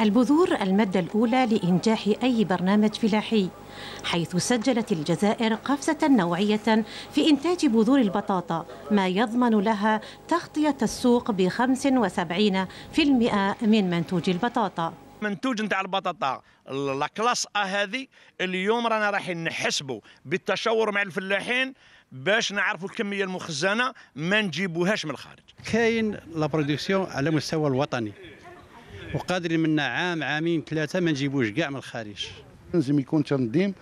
البذور المادة الأولى لإنجاح أي برنامج فلاحي حيث سجلت الجزائر قفزة نوعية في إنتاج بذور البطاطا ما يضمن لها تغطية السوق ب 75% من منتوج البطاطا. منتوج نتاع البطاطا لا كلاس أ هذه اليوم رانا رايحين نحسبوا بالتشاور مع الفلاحين باش نعرفوا الكمية المخزنة ما نجيبوهاش من الخارج. كاين la production على مستوى الوطني. وقادرين منا عام عامين ثلاثة ما نجيبوش كاع من الخارج. لازم يكون تنظيم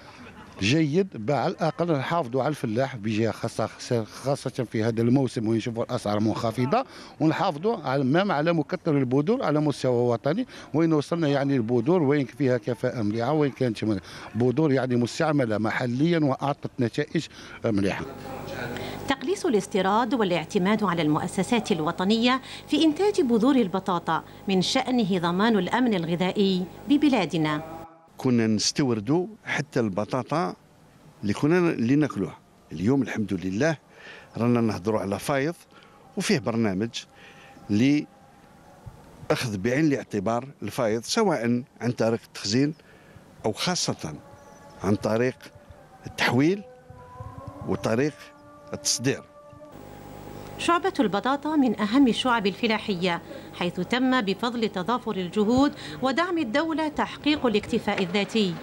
جيد على الأقل نحافظوا على الفلاح بجهة خاصه خاصة في هذا الموسم وين نشوفوا الأسعار منخفضة ونحافظوا على مام على مكثر البذور على مستوى وطني وين وصلنا يعني البذور وين فيها كفاءة مليحة وين كانت بذور يعني مستعملة محليا وأعطت نتائج مليحة. تقليص الاستيراد والاعتماد على المؤسسات الوطنية في إنتاج بذور البطاطا من شأنه ضمان الأمن الغذائي ببلادنا. كنا نستوردوا حتى البطاطا اللي كنا اللي ناكلوها اليوم الحمد لله رانا نهضروا على فايض وفيه برنامج ل اخذ بعين الاعتبار الفايض سواء عن طريق التخزين أو خاصة عن طريق التحويل وطريق التصدير. شعبة البطاطا من أهم الشعب الفلاحية حيث تم بفضل تضافر الجهود ودعم الدولة تحقيق الاكتفاء الذاتي.